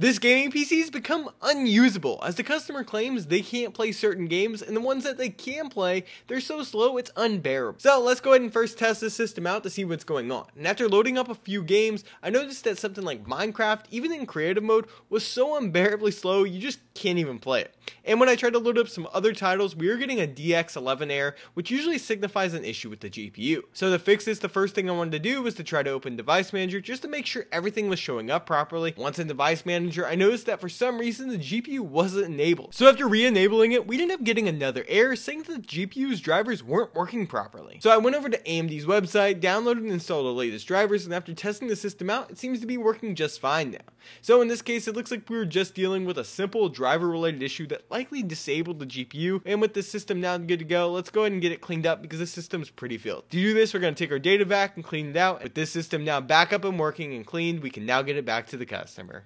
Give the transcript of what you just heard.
This gaming PC has become unusable as the customer claims they can't play certain games and the ones that they can play, they're so slow it's unbearable. So let's go ahead and first test this system out to see what's going on. And after loading up a few games, I noticed that something like Minecraft, even in creative mode, was so unbearably slow you just can't even play it. And when I tried to load up some other titles, we were getting a DX11 error, which usually signifies an issue with the GPU. So to fix this, the first thing I wanted to do was to try to open Device Manager just to make sure everything was showing up properly. Once in Device Manager, I noticed that for some reason the GPU wasn't enabled. So after re-enabling it, we ended up getting another error saying that the GPU's drivers weren't working properly. So I went over to AMD's website, downloaded and installed the latest drivers, and after testing the system out, it seems to be working just fine now. So in this case, it looks like we were just dealing with a simple driver related issue that likely disabled the GPU, and with the system now good to go, let's go ahead and get it cleaned up because the system's pretty filled. To do this, we're going to take our DataVac and clean it out. With this system now back up and working and cleaned, we can now get it back to the customer.